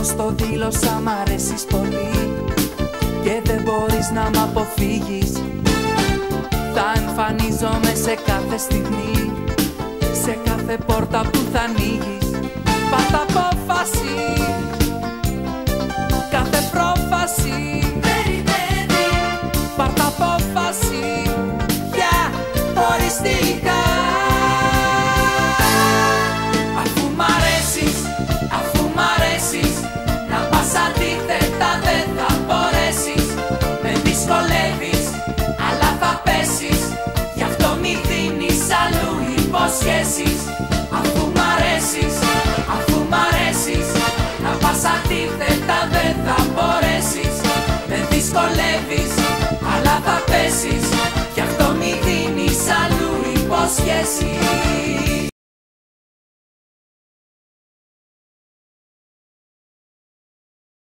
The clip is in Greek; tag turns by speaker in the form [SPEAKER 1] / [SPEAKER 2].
[SPEAKER 1] Έζησα μ' αρέσεις πολύ Και δεν μπορείς να μ' αποφύγεις. Θα εμφανίζομαι σε κάθε στιγμή Σε κάθε πόρτα που θα ανοίγεις υποσχέσεις Αφού μ' αρέσεις, αφού μ' αρέσεις. Να πας αντίθετα δεν θα μπορέσεις. Με δυσκολεύεις, αλλά θα πέσεις. Γι' αυτό μη δίνεις αλλού υποσχέσεις